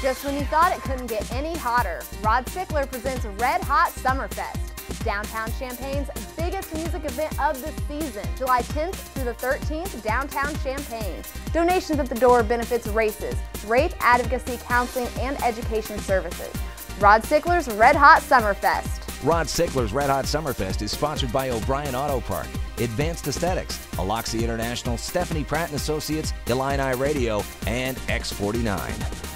Just when you thought it couldn't get any hotter, Rod Sickler presents Red Hot Summerfest, downtown Champaign's biggest music event of the season, July 10th through the 13th, downtown Champaign. Donations at the door benefits RACES, rape advocacy, counseling, and education services. Rod Sickler's Red Hot Summerfest. Rod Sickler's Red Hot Summerfest is sponsored by O'Brien Auto Park, Advanced Aesthetics, Aloxi International, Stephanie Pratt & Associates, Illini Radio, and X49.